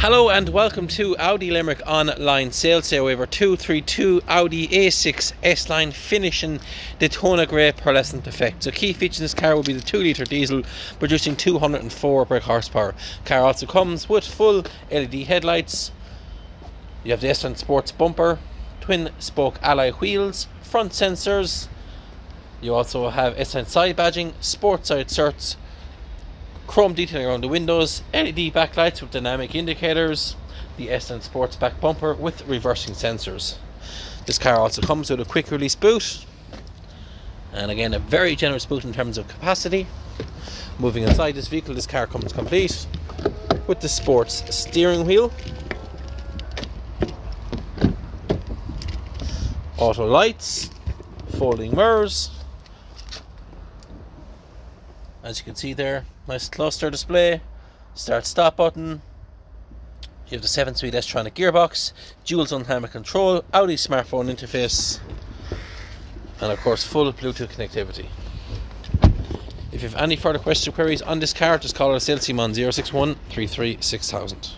Hello and welcome to Audi Limerick online sales day. We have our 232 Audi A6 S line finishing Daytona Grey pearlescent effect. So key features in this car will be the 2 litre diesel producing 204 brake horsepower. Car also comes with full LED headlights. You have the S line Sports bumper, twin spoke alloy wheels, front sensors. You also have S line side badging, sports side skirts, chrome detailing around the windows, LED backlights with dynamic indicators, the S-Line Sports back bumper with reversing sensors. This car also comes with a quick release boot, and again a very generous boot in terms of capacity. Moving inside this vehicle, this car comes complete with the sports steering wheel, auto lights, folding mirrors, as you can see there nice cluster display. Start stop button. You have the 7 speed S-tronic gearbox dual zone climate control Audi smartphone interface and of course full Bluetooth connectivity. If you have any further questions or queries on this car just call our sales team on 061 33 6000